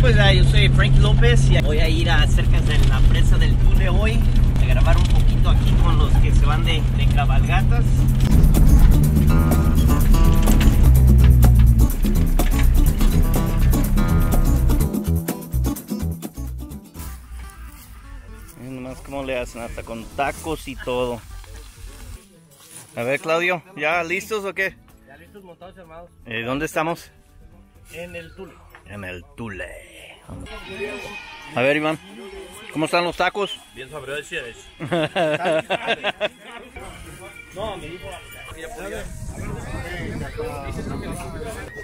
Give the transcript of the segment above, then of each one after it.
Bueno, pues ah, yo soy Frank López y voy a ir a cerca de la presa del Tule hoy a grabar un poquito aquí con los que se van de, de cabalgatas. Miren nomás cómo le hacen, hasta con tacos y todo. A ver, Claudio, ¿ya listos o qué? Ya listos, montados y armados. Eh, ¿Dónde estamos? En el Tule. En el Tule. A ver, Iván, ¿cómo están los tacos? Bien sabrosos. No, me dijo.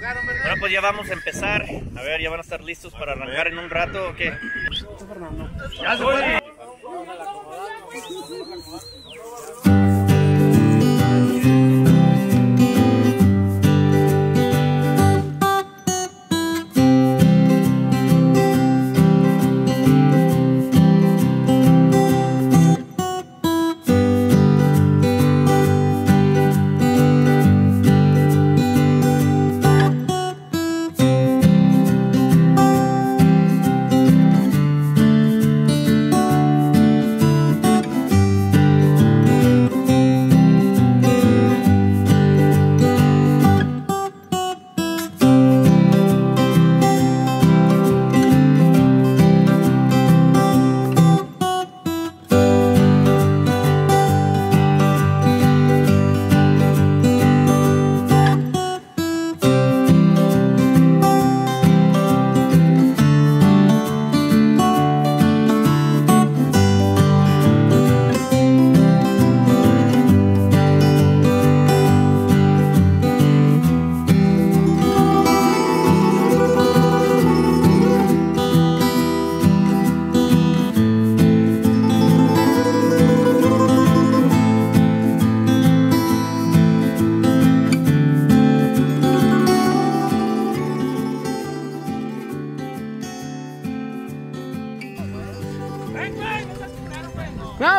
Bueno, pues ya vamos a empezar. A ver, ¿ya van a estar listos para arrancar en un rato o qué? Ya se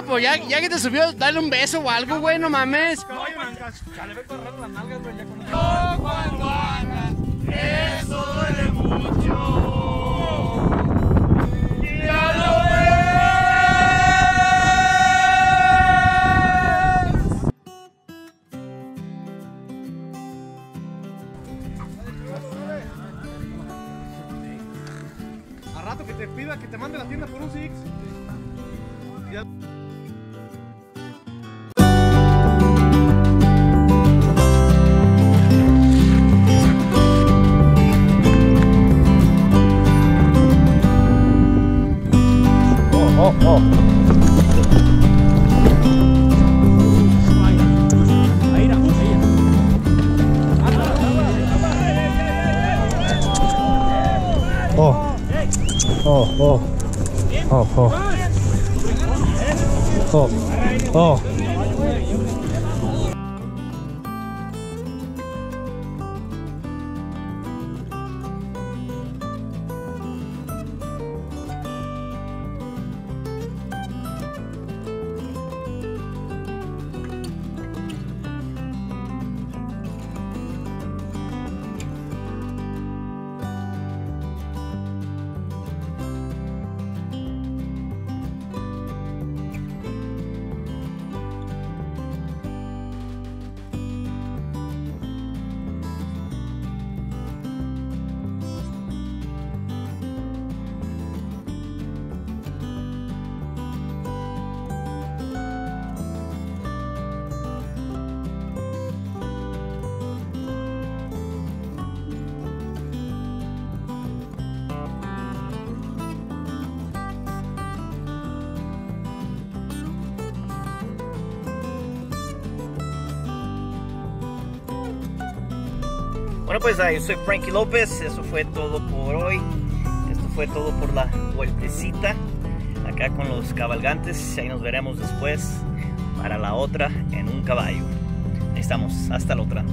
pues ya, ya que te subió, dale un beso o algo, güey, no mames. A rato que te pida que te mande la tienda por un Six. 哦哦哦哦哦哦哦。Bueno, pues yo soy Frankie López. Eso fue todo por hoy. Esto fue todo por la vueltecita. Acá con los cabalgantes. Ahí nos veremos después para la otra en un caballo. Ahí estamos. Hasta la otra.